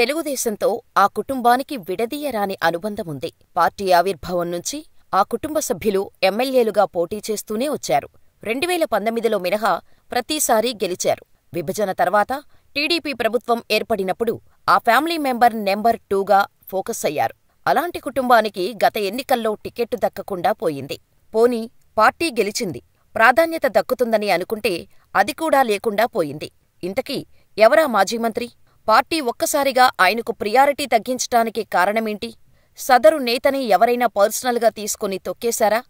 తెలుగుదేశంతో ఆ కుటుంబానికి విడదీయరాని అనుబంధముంది. పార్టీ ఆవిర్భావం నుంచి ఆ కుటుంబ సభ్యులు ఎమ్మెల్యేలుగా పోటీ చేస్తూనే వచ్చారు. రెండువేల పంతొమ్మిదిలో మినహా ప్రతిసారీ గెలిచారు. విభజన తర్వాత టీడీపీ ప్రభుత్వం ఏర్పడినప్పుడు ఆ ఫ్యామిలీ మెంబర్ నెంబర్ టూగా ఫోకస్ అయ్యారు. అలాంటి కుటుంబానికి గత ఎన్నికల్లో టికెట్టు దక్కకుండా పోయింది. పోనీ పార్టీ గెలిచింది. ప్రాధాన్యత దక్కుతుందని అనుకుంటే అది కూడా లేకుండా పోయింది. ఇంతకీ ఎవరా మాజీ మంత్రి? పార్టీ ఒక్కసారిగా ఆయనకు ప్రియారిటీ తగ్గించటానికి కారణమేంటి? సదరు నేతని ఎవరైనా పర్సనల్గా తీసుకుని తొక్కేశారా?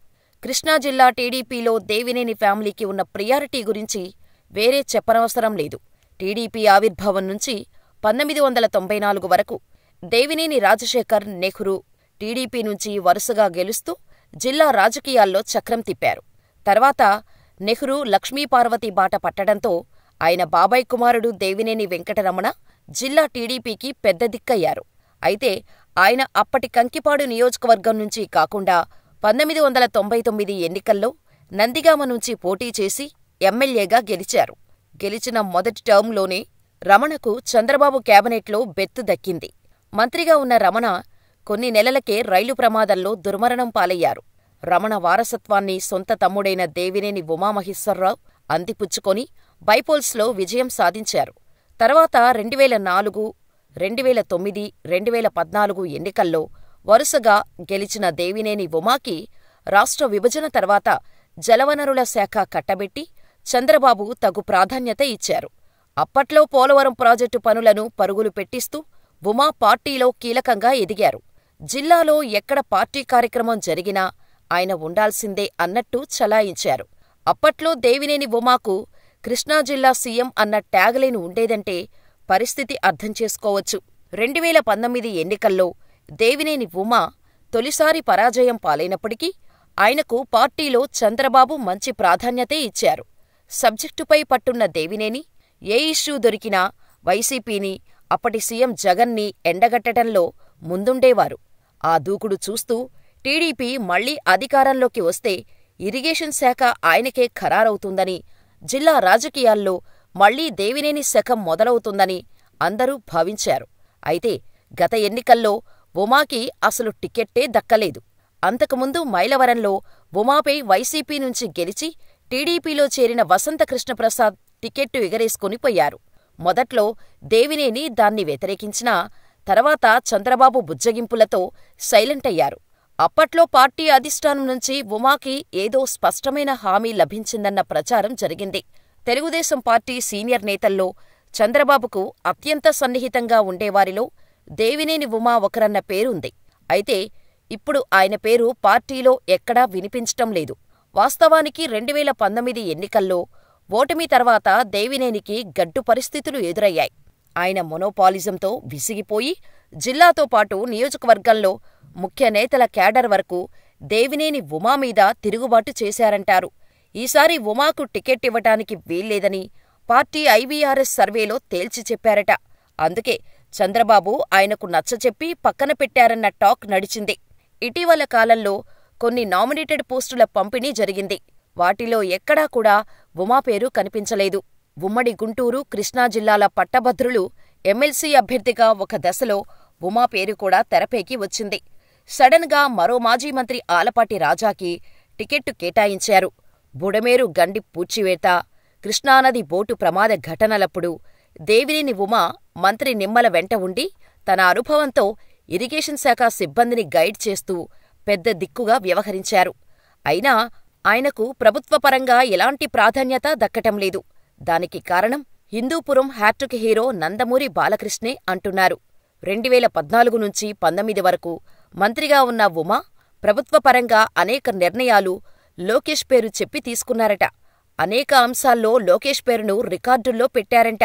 కృష్ణా జిల్లా టీడీపీలో దేవినేని ఫ్యామిలీకి ఉన్న ప్రియారిటీ గురించి వేరే చెప్పనవసరం లేదు. టీడీపీ ఆవిర్భావం నుంచి పంతొమ్మిది వందల తొంభై నాలుగు వరకు దేవినేని రాజశేఖర్, నెహ్రూ టీడీపీ నుంచి వరుసగా గెలుస్తూ జిల్లా రాజకీయాల్లో చక్రం తిప్పారు. తర్వాత నెహ్రూ లక్ష్మీపార్వతి బాట పట్టడంతో ఆయన బాబాయ్ కుమారుడు దేవినేని వెంకటరమణ జిల్లా టీడీపీకి పెద్ద దిక్కయ్యారు. అయితే ఆయన అప్పటి కంకిపాడు నియోజకవర్గం నుంచి కాకుండా పంతొమ్మిది వందల తొంభై తొమ్మిది ఎన్నికల్లో నందిగామ నుంచి పోటీ చేసి ఎమ్మెల్యేగా గెలిచారు. గెలిచిన మొదటి టర్మ్లోనే రమణకు చంద్రబాబు కేబినెట్లో బెత్తు దక్కింది. మంత్రిగా ఉన్న రమణ కొన్ని నెలలకే రైలు ప్రమాదంలో దుర్మరణం పాలయ్యారు. రమణ వారసత్వాన్ని సొంత తమ్ముడైన దేవినేని ఉమామహేశ్వరరావు అందిపుచ్చుకొని బైపోల్స్లో విజయం సాధించారు. తర్వాత రెండువేల నాలుగు, రెండువేల తొమ్మిది, రెండువేల పద్నాలుగు ఎన్నికల్లో వరుసగా గెలిచిన దేవినేని ఉమాకి రాష్ట్ర విభజన తర్వాత జలవనరుల శాఖ కట్టబెట్టి చంద్రబాబు తగు ప్రాధాన్యత ఇచ్చారు. అప్పట్లో పోలవరం ప్రాజెక్టు పనులను పరుగులు పెట్టిస్తూ ఉమా పార్టీలో కీలకంగా ఎదిగారు. జిల్లాలో ఎక్కడ పార్టీ కార్యక్రమం జరిగినా ఆయన ఉండాల్సిందే అన్నట్టు చలాయించారు. అప్పట్లో దేవినేని ఉమాకు కృష్ణాజిల్లా సీఎం అన్న ట్యాగ్లైన్ ఉండేదంటే పరిస్థితి అర్థం చేసుకోవచ్చు. రెండువేల పంతొమ్మిది ఎన్నికల్లో దేవినేని ఉమా తొలిసారి పరాజయం పాలైనప్పటికీ ఆయనకు పార్టీలో చంద్రబాబు మంచి ప్రాధాన్యతే ఇచ్చారు. సబ్జెక్టుపై పట్టున్న దేవినేని ఏ ఇష్యూ దొరికినా వైసీపీని, అప్పటి సీఎం జగన్ని ఎండగట్టటంలో ముందుండేవారు. ఆ దూకుడు చూస్తూ టీడీపీ మళ్ళీ అధికారంలోకి వస్తే ఇరిగేషన్ శాఖ ఆయనకే ఖరారవుతుందని, జిల్లా రాజకీయాల్లో మళ్ళీ దేవినేని శకం మొదలవుతుందని అందరూ భావించారు. అయితే గత ఎన్నికల్లో ఉమాకి అసలు టికెట్టే దక్కలేదు. అంతకుముందు మైలవరంలో ఉమాపై వైసీపీ నుంచి గెలిచి టీడీపీలో చేరిన వసంత కృష్ణప్రసాద్ టిక్కెట్టు ఎగరేసుకుని పోయారు. మొదట్లో దేవినేని దాన్ని వ్యతిరేకించినా తర్వాత చంద్రబాబు బుజ్జగింపులతో సైలెంటయ్యారు. అప్పట్లో పార్టీ అధిష్టానం నుంచి ఉమాకి ఏదో స్పష్టమైన హామీ లభించిందన్న ప్రచారం జరిగింది. తెలుగుదేశం పార్టీ సీనియర్ నేతల్లో చంద్రబాబుకు అత్యంత సన్నిహితంగా ఉండేవారిలో దేవినేని ఉమా ఒకరన్న పేరుంది. అయితే ఇప్పుడు ఆయన పేరు పార్టీలో ఎక్కడా వినిపించటం లేదు. వాస్తవానికి రెండువేల పంతొమ్మిది ఎన్నికల్లో ఓటమి తర్వాత దేవినేనికి గడ్డు పరిస్థితులు ఎదురయ్యాయి. ఆయన మొనోపాలిజంతో విసిగిపోయి జిల్లాతో పాటు నియోజకవర్గంలో ముఖ్య నేతల క్యాడర్ వరకు దేవినేని ఉమా మీద తిరుగుబాటు చేశారంటారు. ఈసారి ఉమాకు టికెట్ ఇవ్వటానికి వీల్లేదని పార్టీ ఐవీఆర్ఎస్ సర్వేలో తేల్చి చెప్పారట. అందుకే చంద్రబాబు ఆయనకు నచ్చచెప్పి పక్కన పెట్టారన్న టాక్ నడిచింది. ఇటీవల కాలంలో కొన్ని నామినేటెడ్ పోస్టుల పంపిణీ జరిగింది. వాటిలో ఎక్కడా కూడా ఉమా పేరు కనిపించలేదు. ఉమ్మడి గుంటూరు, కృష్ణా జిల్లాల పట్టభద్రులు ఎమ్మెల్సీ అభ్యర్థిగా ఒక దశలో ఉమా పేరు కూడా తెరపైకి వచ్చింది. సడన్గా మరో మాజీ మంత్రి ఆలపాటి రాజాకి టికెట్టు కేటాయించారు. బుడమేరు గండి పూడ్చివేత, కృష్ణానది బోటు ప్రమాద ఘటనలప్పుడు దేవినేని ఉమా మంత్రి నిమ్మల వెంట ఉండి తన అనుభవంతో ఇరిగేషన్ శాఖ సిబ్బందిని గైడ్ చేస్తూ పెద్ద దిక్కుగా వ్యవహరించారు. అయినా ఆయనకు ప్రభుత్వపరంగా ఎలాంటి ప్రాధాన్యత దక్కటం లేదు దానికి కారణం హిందూపురం హ్యాట్రిక్ హీరో నందమూరి బాలకృష్ణే అంటున్నారు. రెండువేల పద్నాలుగు నుంచి పంతొమ్మిది వరకు మంత్రిగా ఉన్న ఉమా ప్రభుత్వపరంగా అనేక నిర్ణయాలు లోకేష్ పేరు చెప్పి తీసుకున్నారట. అనేక అంశాల్లో లోకేష్ పేరును రికార్డుల్లో పెట్టారంట.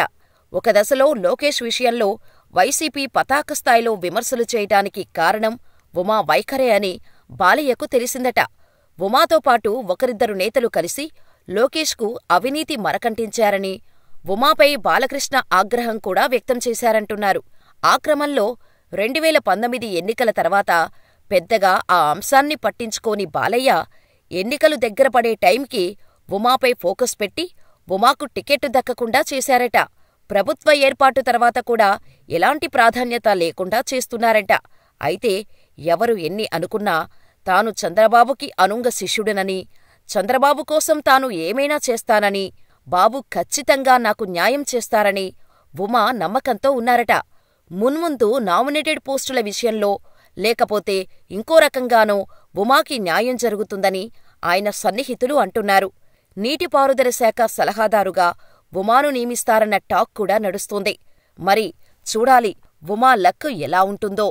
ఒక దశలో లోకేష్ విషయంలో వైసీపీ పతాక స్థాయిలో విమర్శలు చేయటానికి కారణం ఉమా వైఖరే అని బాలయ్యకు తెలిసిందట. ఉమాతో పాటు ఒకరిద్దరు నేతలు కలిసి లోకేష్కు అవినీతి మరకంటించారని, ఉమాపై బాలకృష్ణ ఆగ్రహం కూడా వ్యక్తం చేశారంటున్నారు. ఆ క్రమంలో రెండువేల పంతొమ్మిది ఎన్నికల తర్వాత పెద్దగా ఆ అంశాన్ని పట్టించుకోని బాలయ్య ఎన్నికలు దగ్గరపడే టైంకి ఉమాపై ఫోకస్ పెట్టి ఉమాకు టికెట్టు దక్కకుండా చేశారట. ప్రభుత్వ ఏర్పాటు తర్వాత కూడా ఎలాంటి ప్రాధాన్యత లేకుండా చేస్తున్నారట అయితే ఎవరు ఎన్ని అనుకున్నా తాను చంద్రబాబుకి అనుంగ శిష్యుడినని, చంద్రబాబు కోసం తాను ఏమైనా చేస్తానని, బాబు ఖచ్చితంగా నాకు న్యాయం చేస్తారని ఉమా నమ్మకంతో ఉన్నారట. మున్ముందు నామినేటెడ్ పోస్టుల విషయంలో, లేకపోతే ఇంకో రకంగానో బుమాకి న్యాయం జరుగుతుందని ఆయన సన్నిహితులు అంటున్నారు. నీటిపారుదల శాఖ సలహాదారుగా బుమాను నియమిస్తారన్న టాక్ కూడా నడుస్తోంది. మరి చూడాలి బుమా లక్ ఎలా ఉంటుందో!